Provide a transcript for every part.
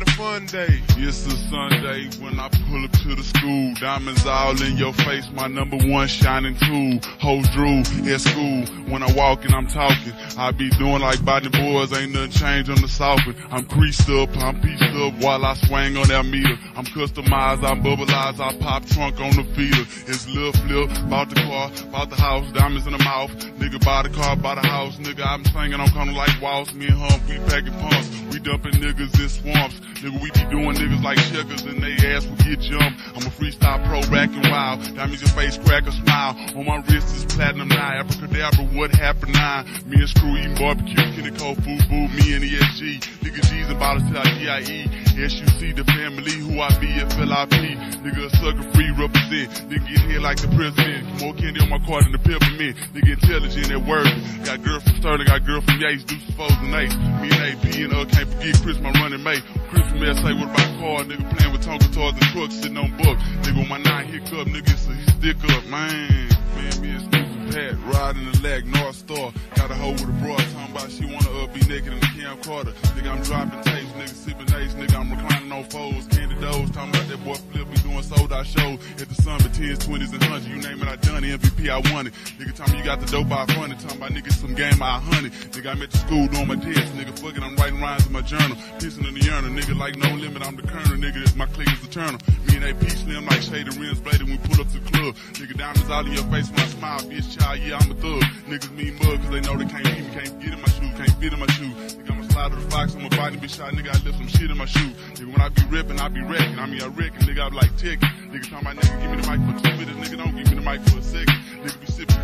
having a fun day. It's a Sunday when I pull up to the school. Diamonds all in your face, my number one shining tool. Whole drew at school. When I walk and I'm talking, I be doing like body boys, ain't nothing changed on the software. I'm creased up, I'm pieced up while I swing on that meter. I'm customized, I bubbleize, I pop trunk on the feeder. It's Lil Flip, bought the car, bought the house, diamonds in the mouth. Nigga buy the car, buy the house, nigga I'm swinging on corner like walls. Me and Hump, we packing pumps, we dumping niggas in swamps. Nigga, we be doing niggas like checkers and they ass will get jumped. I'm a freestyle pro racking wild. Diamonds your face crack a smile. On my wrist is platinum now. Abracadabra, what happened now? Me and Screw eating barbecue, Kenny Cole, food, boo, me and ESG. Nigga G's and bottles till D-I-E. S-U-C, the family, who I be, at F-L-I-P. Nigga, a sucker free represent. Nigga get here like the president. More candy on my card than the peppermint. Nigga intelligent at work. Got girl from Sterling, got girl from Yates, Deuces, Foes, and Ace. Me and AP and uh, can't forget Chris, my running mate. Chris from SA, what about car? Nigga playing with Tonka toys and trucks, sitting on book. Nigga, my nine hiccup, nigga, so he stick up, man. Man, me and Stupid Pat, riding the leg, North Star. Got a hoe with a broad, talking about she wanna be naked in the camcorder. Nigga, I'm dropping tapes, nigga, sipping ace, nigga, I'm reclining on foes, candy doors, talking about that boy Flip, we doing sold out shows at the Summit, 10s, 20s, and 100s, you name it, I done it, MVP, I won it. Nigga, tell me you got the dope, I funny, talking about nigga, some game, I hunted. Nigga, I'm at the school doing my test, nigga, fuck it, I'm writing rhymes in my journal, pissing in the urinal, nigga, like no limit, I'm the colonel, nigga, this my clique is eternal. Me and AP slim like shaded rims bladed when we pull up to the club. Nigga, diamonds all in your face I smile, bitch, child, yeah, I'm a thug. Niggas mean mug cause they know they can't beat me, can't get in my shoe, can't fit in my shoe. Nigga, I'ma slide to the fox, I'ma body be shot, nigga, I left some shit in my shoe. Nigga, when I be ripping, I be wrecking, I mean, I wrecking, nigga, I be like ticking. Nigga, talking about nigga, give me the mic for two minutes, nigga, don't give me the mic for a second. Nigga, be sipping the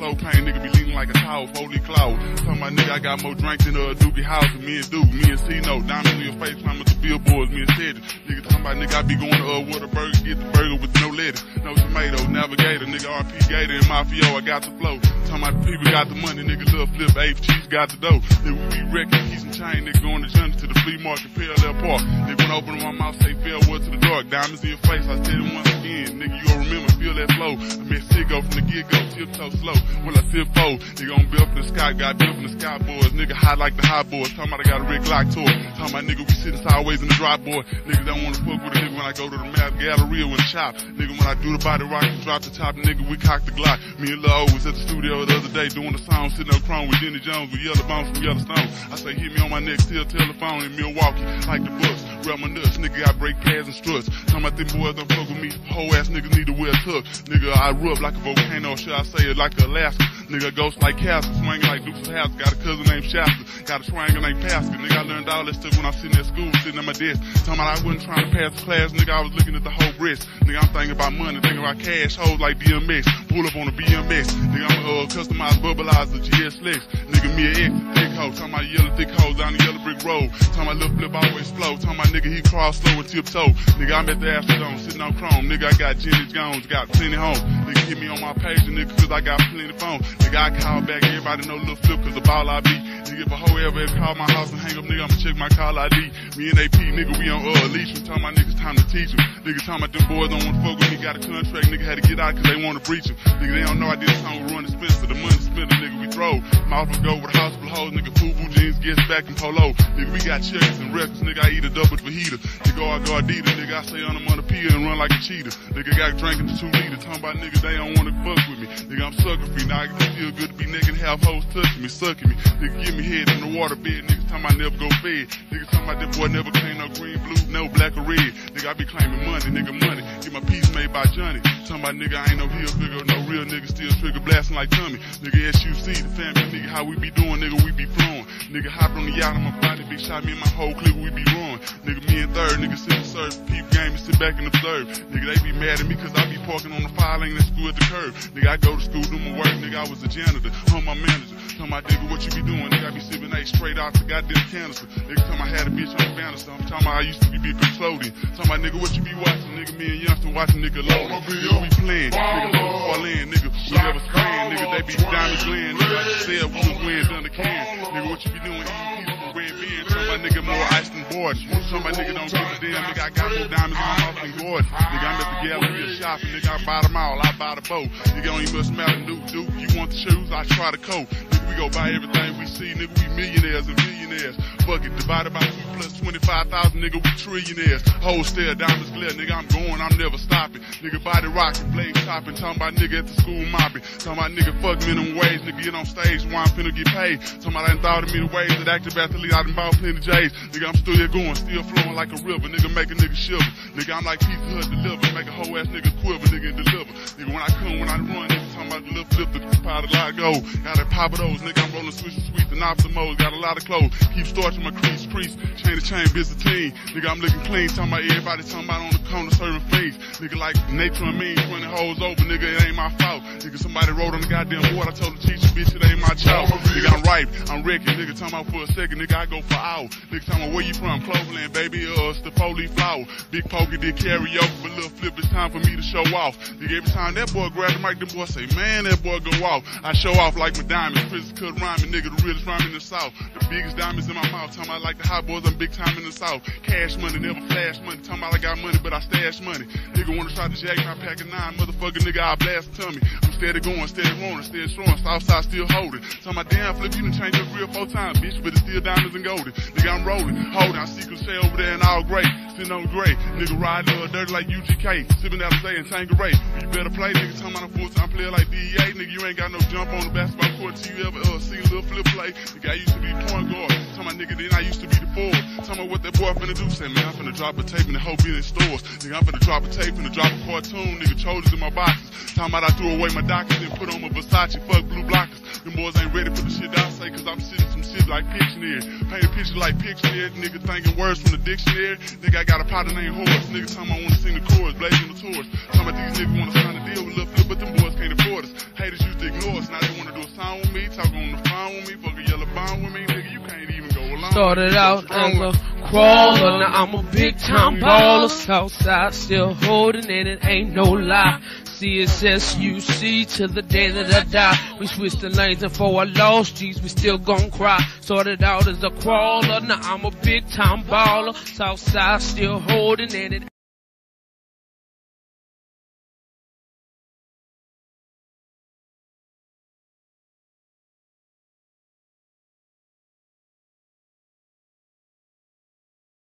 slow pain, nigga, be leaning like a towel, Foley cloud. Talking about nigga, I got more drinks than a Doogie House, and me and Duke, me and C-No, diamonds in your face, climbing the billboards, me and Cedric. Nigga, talking about nigga, I be going to uh, Whataburger, get the burger with no lettuce, no tomatoes, navigator, nigga, RP Gator and Mafio, I got the flow. Talking about people got the money, nigga, love flip, Ape Chiefs got the dough. Nigga, we be wrecking, keys and chain, nigga, going to Johnny to the flea market, parallel park. Nigga, when open my mouth, say farewell to the dark, diamonds in your face, I said it once again, nigga, you gon' remember, feel that flow. I mean, go from the get go, tiptoe slow. When I tip four, nigga on built from the sky, got built from the sky boys, nigga hot like the hot boys. Talking about I got a Rick Lock tour. Talking about nigga, we sitting sideways in the drop boy. Niggas don't wanna fuck with a nigga when I go to the map gallery with a chop. Nigga, when I do the body rock and drop the top, nigga, we cock the Glock. Me and Lil was at the studio the other day doing the song, sitting up chrome with Jenny Jones with Yellow Bones from Yellowstone. I say, hit me on my neck, still telephone in Milwaukee, like the books. Rub my nuts, nigga, I break pads and struts. Talking about them boys don't fuck with me, whole ass niggas need to wear a tuck. Nigga, I rub like a volcano, should I say it like Alaska? Nigga, ghost like Castle, swinging like Dukes of House. Got a cousin named Shasta, got a triangle named Pascal. Nigga, I learned all this stuff when I was sitting at school, sitting at my desk. Talking about I wasn't trying to pass the class, nigga, I was looking at the whole wrist. Nigga, I'm thinking about money, thinking about cash, hoes like DMX. Pull up on a BMX. Nigga, I'm a uh, customized bubbleizer, GS Lex. Nigga, me a X, thick hoe. Talking about yellow thick hoes down the yellow brick road. Talking about little flip always flow. Talking about nigga, he crawl slow and tiptoe. Nigga, I'm at the Astrodome, sitting on chrome. Nigga, I got Jenny Jones, got plenty home. Nigga, hit me on my page, nigga, cause I got plenty phone. Nigga, I call back, everybody know Lil Flip cause the ball I be. Nigga, if a hoe ever call my house and hang up, nigga, I'ma check my call ID. Me and AP, nigga, we on uh, leash. We talking about niggas time to teach them. Nigga talking about them boys don't wanna fuck with me, got a contract, nigga had to get out cause they wanna breach him. Nigga, they don't know I did a song with Ron Spencer, the money spender, nigga, we throw. Mouth will go with hospital hoes, nigga, FUBU jeans, gets back in polo. Nigga, we got checks and records, nigga, I eat a double fajita. Nigga, I go Adidas, nigga, I stay on them on the pier and run like a cheetah. Nigga, got drinking the two liter, talking about niggas, they don't wanna fuck with me. Nigga, I'm sucker free, now I feel good to be nigga half hoes touching me, sucking me. Nigga, me head in the water bed, niggas talking about never go fed. Niggas talking about that boy never clean no green, blue, no black or red. Nigga, I be claiming money, nigga, money. Get my piece made by Johnny. Talking about nigga, I ain't no heel figure, no real nigga, still trigger blasting like Tommy. Nigga, SUC, the family, nigga, how we be doing, nigga, we be flowing. Nigga, hop on the yacht on my body, big shot, me and my whole clique, we be rolling. Nigga, me and third, nigga, sit and serve, peep game and sit back and observe. Nigga, they be mad at me cause I be parking on the fire lane at school at the curb. Nigga, I go to school, do my work, nigga, I was a janitor, I'm my manager. Tell my nigga what you be doing, nigga, I be sipping A straight out the goddamn canister. Nigga, tell I had a bitch on the banister, I'm talking about I used to be custodian. Tell my nigga what you be watching, nigga, me and youngster watching nigga low. Nigga, we playing, nigga, fall in, nigga, we never spraying, nigga, they be diamond gland, nigga, you said, we was wearing done the can. Nigga, what you be doing, eating pieces of red beer, tell my nigga more ice than board. Tell my nigga don't give a damn, nigga, I got more diamonds in my mouth than Gordon. Nigga, I'm at the gallery shopping, nigga, I buy them all, I buy the boat. Nigga, don't even smell Duke, Duke, you want the shoes, I try the coat. Nigga, we go buy everything we see, nigga, we millionaires and millionaires. Fuck it, divided by two plus 25,000, nigga, we trillionaires. Whole stare, diamonds glare, nigga, I'm going, I'm never stopping. Nigga, body rocking, blade chopping, talking about nigga at the school mopping. Talking about nigga, fuck minimum wage, nigga, get on stage, why I'm finna get paid. Talking about I thought of me the ways that active athlete, I done bought plenty of J's. Nigga, I'm still here going, still flowing like a river, nigga, make a nigga shiver. Nigga, I'm like Pizza Hut deliver, make a whole ass nigga quiver, nigga, deliver. Nigga, when I come, when I run, nigga, talking about the little flip, the powder lot go. Gotta pop of those, nigga, I'm rolling switch and sweet, and mode, got a lot of clothes. Keep starching my crease, crease, chain to chain, Byzantine. Nigga, I'm looking clean, talking about everybody talking about on the corner serving fiends. Nigga, like nature and mean, 20 hoes over, nigga, it ain't my fault. Nigga, somebody wrote on the goddamn board, I told the teacher, bitch, it ain't my child. Nigga, I'm ripe, I'm wrecking, nigga, talking about for a second, nigga, I go for hours. Nigga, talking about where you from, Cloverland, baby, uh, it's the four-leaf flower. Big Pokey did karaoke, but little flip, it's time for me to show off. Nigga, every time that boy grab the mic, the boy say, man, that boy go off. I show off like my diamonds, Chris cut rhyming, nigga, the realest rhyme in the South. The biggest diamonds in my mouth, talking about like the hot boys, I'm big time in the South. Cash money, never flash money, talking about I got money, but I stash money. Nigga wanna try to jack my pack of nine, motherfucker, nigga, I blast tummy. Steady going, steady rolling, steady strong, Southside still holding. Talking about damn flip, you done changed your grill four times, bitch, but it's still diamonds and golden. Nigga, I'm rolling, holding, I see Cliche over there in all gray, sitting on gray. Nigga ride little dirty like UGK, sipping out and Tanqueray. You better play, nigga, about a full-time player like DEA, nigga, you ain't got no jump on the basketball court till you ever uh, see a little flip play. Nigga, I used to be point guard, talking about nigga, then I used to be the forward. Talking about what that boy finna do, say, man, I'm finna drop a tape and the whole in stores. Nigga, I'm finna drop a tape, finna drop a cartoon, nigga, shoulders in my boxes. Talking about I threw away my dockers and put on my Versace, fuck blue blockers. Them boys ain't ready for the shit I say, cause I'm sitting some shit like Pictionary. Painting pictures like Pictionary, nigga thinking words from the dictionary. Nigga, I got a partner named Horse. Nigga, talking I wanna sing the chorus, blazing the tours. Talking about these niggas wanna sign a deal with Lil Flip, but them boys can't afford us. Haters used to ignore us, now they wanna do a song with me, talk on the phone with me, fuck a yellow bond with me, nigga, you can't even go along. Started out as a crawler, now I'm a big time baller. Southside still holding and it ain't no lie. CSSUC to the day that I die. We switched the lanes and for our lost G's, we still gon' cry. Started out as a crawler, now I'm a big time baller. Southside still holding and it